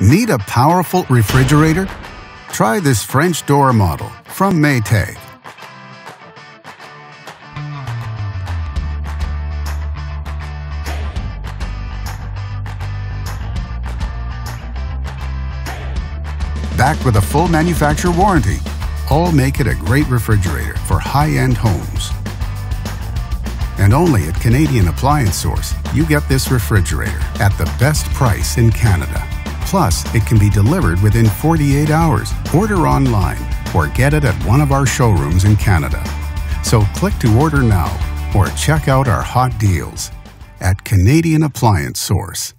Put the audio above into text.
Need a powerful refrigerator? Try this French door model from Maytag. Backed with a full manufacturer warranty, all make it a great refrigerator for high-end homes. And only at Canadian Appliance Source, you get this refrigerator at the best price in Canada. Plus, it can be delivered within 48 hours. Order online or get it at one of our showrooms in Canada. So click to order now or check out our hot deals at Canadian Appliance Source.